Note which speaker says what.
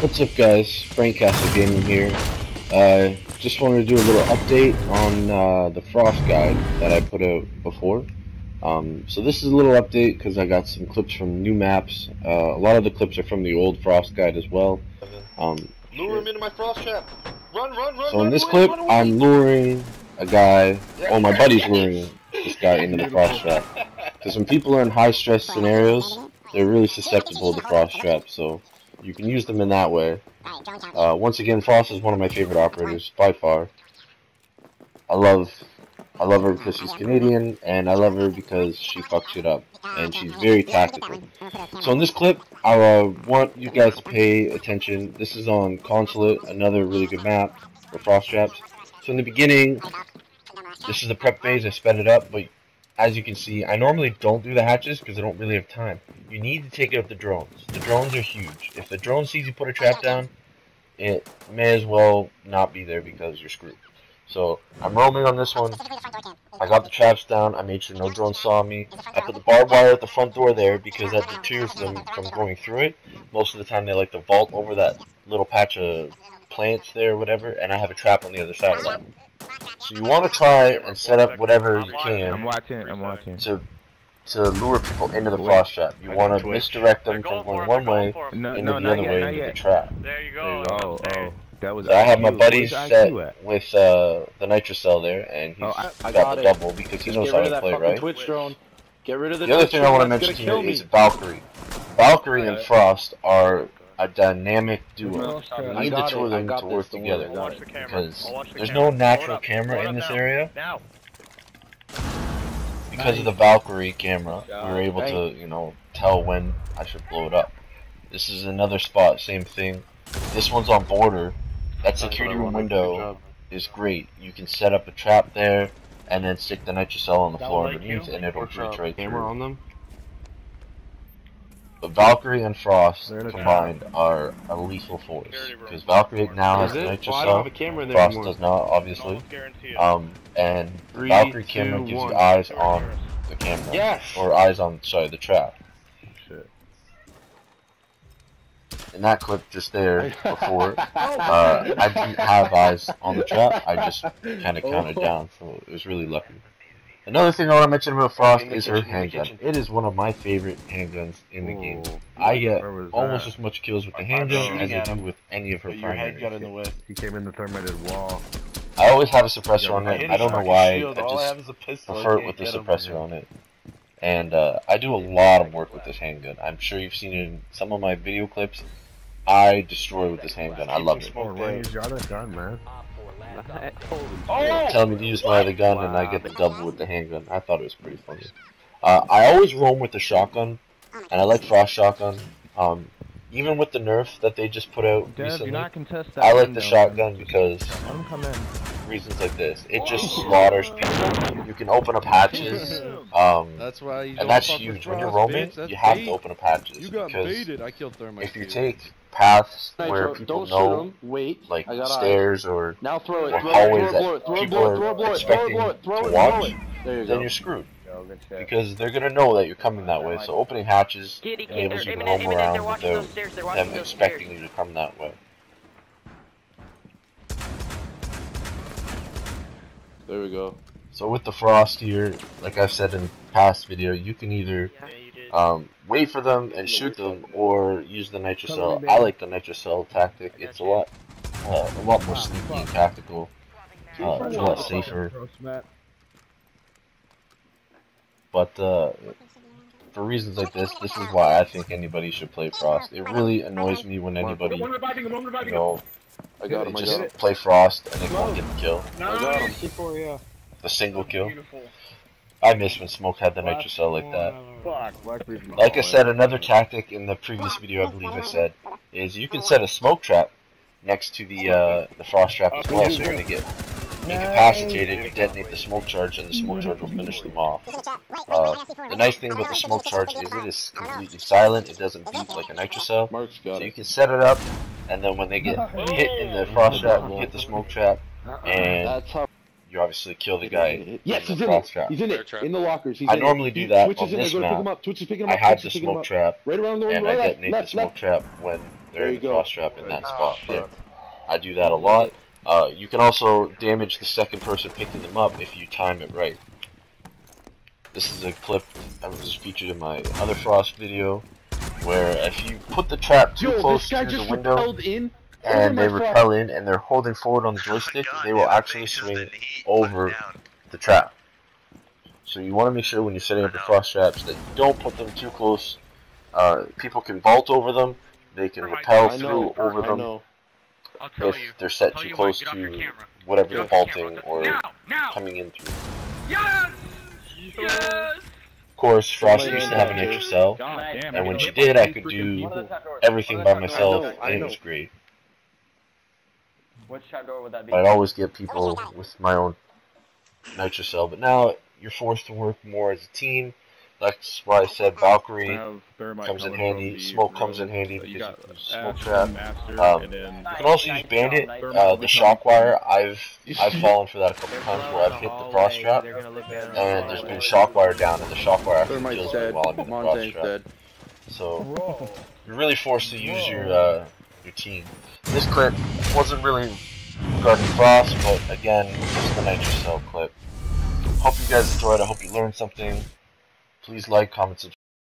Speaker 1: What's up guys, Frank Castle Gaming here. Uh, just wanted to do a little update on uh, the Frost guide that I put out before. Um, so this is a little update because I got some clips from new maps. Uh, a lot of the clips are from the old Frost guide as well. Um,
Speaker 2: Lure him into my frost trap. Run, run, run.
Speaker 1: so in
Speaker 2: run
Speaker 1: this
Speaker 2: away,
Speaker 1: clip,
Speaker 2: run away.
Speaker 1: I'm luring a guy, oh my buddy's luring this guy into the Frost trap. Because when people are in high stress scenarios, they're really susceptible to Frost traps, so you can use them in that way. Uh, once again, Frost is one of my favorite operators by far. I love, I love her because she's Canadian, and I love her because she fucks it up, and she's very tactical. So in this clip, I uh, want you guys to pay attention. This is on Consulate, another really good map for Frost traps. So in the beginning, this is the prep phase. I sped it up, but as you can see, I normally don't do the hatches because I don't really have time. You need to take out the drones. The drones are huge. If the drone sees you put a trap down, it may as well not be there because you're screwed. So I'm roaming on this one. I got the traps down. I made sure no drone saw me. I put the barbed wire at the front door there because that deters them from going through it. Most of the time they like to vault over that little patch of plants there or whatever, and I have a trap on the other side of that. So you want to try and set up whatever you
Speaker 3: I'm
Speaker 1: can
Speaker 3: watching. I'm watching.
Speaker 1: to to lure people into the frost trap. You want to misdirect them from going one way
Speaker 3: No,
Speaker 1: into
Speaker 3: no,
Speaker 1: the other
Speaker 3: yet,
Speaker 1: way
Speaker 3: not
Speaker 1: into the trap.
Speaker 4: There you go.
Speaker 3: Oh, oh, that was.
Speaker 1: So I have my
Speaker 3: IQ.
Speaker 1: buddy set with uh, the nitrocell there, and he's
Speaker 3: Oh, I-
Speaker 5: I
Speaker 1: got,
Speaker 5: got
Speaker 1: the
Speaker 5: it.
Speaker 1: double because he knows how to play, right?
Speaker 5: Twitch drone. Get rid of the,
Speaker 1: The other thing I want to mention
Speaker 5: gonna
Speaker 1: here
Speaker 5: kill
Speaker 1: is
Speaker 5: me.
Speaker 1: Valkyrie. Valkyrie and Frost are a dynamic duo.
Speaker 5: I
Speaker 1: You need the
Speaker 5: got
Speaker 1: two of them to work together
Speaker 5: I got
Speaker 4: Watch the
Speaker 1: because
Speaker 4: I'll watch the
Speaker 1: there's
Speaker 4: camera.
Speaker 1: no natural camera in this
Speaker 4: now.
Speaker 1: area.
Speaker 4: Now.
Speaker 1: Because of the Valkyrie camera, we
Speaker 5: God,
Speaker 1: were able to, you know, tell when I should blow it up. This is another spot, same thing. This one's on border. That security room window is great. You can set up a trap there, and then stick the nitrocell on the floor underneath, and it'll
Speaker 2: Watch out.
Speaker 1: reach right
Speaker 2: Camera
Speaker 1: through.
Speaker 2: on them.
Speaker 1: But Valkyrie and Frost
Speaker 3: They're
Speaker 1: combined are a lethal force. Because Valkyrie now has
Speaker 2: Is
Speaker 1: the
Speaker 2: it? Well, I don't have a
Speaker 1: nitrocell,
Speaker 2: camera in
Speaker 1: Frost
Speaker 2: anymore.
Speaker 1: does not, obviously.
Speaker 4: Almost guarantee it.
Speaker 1: Um, and
Speaker 2: Three,
Speaker 1: Valkyrie camera
Speaker 2: two,
Speaker 1: gives
Speaker 2: one.
Speaker 1: you eyes on the camera.
Speaker 2: Yes.
Speaker 1: Or eyes on, sorry, the trap.
Speaker 3: Shit.
Speaker 1: In that clip just there before, uh, I didn't have eyes on the trap. I just kind of counted down, so it was really lucky. Another thing I want to mention about Frost is her
Speaker 2: kitchen, in
Speaker 1: handgun. It is one of my favorite handguns in the game. I get almost
Speaker 3: that?
Speaker 1: as much kills with the handgun as I do with any of her
Speaker 2: But your head got in the way.
Speaker 3: He came in the thermite wall.
Speaker 1: I always have a suppressor on it. I don't know why.
Speaker 2: shield.
Speaker 1: I
Speaker 2: All I
Speaker 1: just
Speaker 2: have is a pistol.
Speaker 1: Prefer it with the
Speaker 2: get him.
Speaker 1: suppressor on it. And uh, I do a lot of work with this handgun. I'm sure you've seen it in some of my video clips. I destroy with this handgun. I love it.
Speaker 3: Why use your other gun, man?
Speaker 2: Oh!
Speaker 1: Tell me to use my other gun, and I get the double with the handgun. I thought it was pretty funny. Uh, I always roam with the shotgun, and I like frost shotgun. Um, even with the nerf that they just put out
Speaker 3: Dev,
Speaker 1: recently,
Speaker 3: not contest that
Speaker 1: I like the shotgun
Speaker 3: man.
Speaker 1: because
Speaker 3: Let him come in.
Speaker 1: reasons like this. It just slaughters people. You can open up hatches. Um,
Speaker 6: That's why you
Speaker 1: and that's huge. When you're roaming,
Speaker 6: bitch.
Speaker 1: You have
Speaker 6: bait.
Speaker 1: to open up hatches
Speaker 6: You got
Speaker 1: because
Speaker 6: baited. I killed thermite.
Speaker 1: if you
Speaker 6: dude.
Speaker 1: take paths
Speaker 5: Nitro,
Speaker 1: where people
Speaker 5: don't
Speaker 1: know.
Speaker 5: Wait.
Speaker 1: like
Speaker 5: I got
Speaker 1: stairs or.
Speaker 5: Now throw it.
Speaker 1: or
Speaker 5: Throw
Speaker 1: hallways
Speaker 5: it.
Speaker 1: that
Speaker 5: Throw it. Throw it.
Speaker 1: people are
Speaker 5: Throw it. Throw it.
Speaker 1: expecting
Speaker 5: Throw it. Throw
Speaker 1: to watch,
Speaker 5: Throw it. There you
Speaker 1: then you're screwed
Speaker 3: Yo, good shit.
Speaker 1: because they're gonna know that you're coming that way. So opening hatches enables you to roam around
Speaker 7: watching
Speaker 1: without
Speaker 7: those stairs, they're watching
Speaker 1: them expecting you to come that way.
Speaker 2: There we go.
Speaker 1: So with the frost here, like I've said in past video, you can either
Speaker 4: Yeah,
Speaker 1: um, wait for them and shoot them, or use the nitrocell. I like the nitrocell tactic. It's a lot, uh, a lot more sneaky and tactical. Uh, it's a lot safer. But uh, for reasons like this, this is why I think anybody should play Frost. It really annoys me when anybody, you know,
Speaker 2: I got
Speaker 1: they
Speaker 2: him. I
Speaker 1: just
Speaker 2: got him.
Speaker 1: play Frost and they won't get the kill,
Speaker 2: I got him.
Speaker 1: the single kill.
Speaker 4: Beautiful.
Speaker 1: I miss when Smoke had the nitrocell like that.
Speaker 3: Fuck.
Speaker 1: Like I said, another tactic in the previous video, I believe I said, is you can set a smoke trap next to the uh, the frost trap as well, so you're gonna get incapacitated. You detonate the smoke charge, and the smoke charge will finish them off. Uh, the nice thing about the smoke charge is it is completely silent. It doesn't beep like a nitrocell,
Speaker 2: Mark's
Speaker 1: so you can set it up, and then when they get hit in the frost trap, you hit the smoke trap, and
Speaker 2: That's how.
Speaker 1: you obviously kill the guy.
Speaker 5: Yes,
Speaker 1: in
Speaker 5: he's
Speaker 1: the
Speaker 5: in
Speaker 1: frost
Speaker 5: it.
Speaker 1: trap.
Speaker 5: He's in it.
Speaker 4: trap.
Speaker 5: In the lockers. He's
Speaker 1: I
Speaker 5: in
Speaker 1: normally
Speaker 5: it.
Speaker 1: do that
Speaker 5: Twitch
Speaker 1: on
Speaker 5: is in
Speaker 1: this
Speaker 5: there. Go pick
Speaker 1: map.
Speaker 5: him up. Twitch is picking him
Speaker 1: I
Speaker 5: up.
Speaker 1: had
Speaker 5: Twitch
Speaker 1: the
Speaker 5: is picking him
Speaker 1: smoke trap,
Speaker 5: Right around the
Speaker 1: and
Speaker 5: right,
Speaker 1: I
Speaker 5: left,
Speaker 1: detonate the smoke
Speaker 5: left.
Speaker 1: trap when they're in the
Speaker 2: go.
Speaker 1: frost trap in that
Speaker 3: Ah,
Speaker 1: spot. Yeah. I do that a lot. Uh, you can also damage the second person picking them up if you time it right. This is a clip that was featured in my other Frost video, where if you put the trap too
Speaker 2: Yo,
Speaker 1: close to the window
Speaker 2: in.
Speaker 1: and they
Speaker 2: my Frost.
Speaker 1: repel in and they're holding forward on the joystick, they will actually swing over the trap. So you want to make sure when you're setting up the frost traps that you don't put them too close. Uh, people can vault over them. They can repel through
Speaker 2: know.
Speaker 1: over
Speaker 2: I
Speaker 1: them
Speaker 2: know.
Speaker 1: If
Speaker 4: you.
Speaker 1: they're set
Speaker 4: Tell
Speaker 1: too close
Speaker 4: what, get off your
Speaker 1: to whatever
Speaker 4: Get
Speaker 1: you're vaulting or
Speaker 4: now, now.
Speaker 1: coming in through.
Speaker 4: Yes. Yes.
Speaker 1: Of course, Frost used to have an extra cell, and when she did, I could do everything by myself,
Speaker 2: I know, I
Speaker 1: and it was great.
Speaker 6: Which trap door would that be?
Speaker 1: I'd always get people with my own nitro cell, but now you're forced to work more as a team. That's why I said Valkyrie comes in handy, smoke
Speaker 7: road.
Speaker 1: comes in handy because
Speaker 7: you
Speaker 1: you
Speaker 7: got
Speaker 1: can smoke trap.
Speaker 7: Master,
Speaker 1: Um,
Speaker 7: then
Speaker 1: You can also use Bandit, uh, the Shockwire. I've I've fallen for that a couple times where I've hit the frost trap, and there's been Shockwire down, and the Shockwire actually
Speaker 2: Thermite's
Speaker 1: kills me while I'm in the frost
Speaker 2: Montagne's
Speaker 1: trap. So you're really forced to use your uh, your team. This clip wasn't really regarding Frost, but again, just the Nitro Cell clip. Hope you guys enjoyed. I hope you learned something. Please like, comment, subscribe.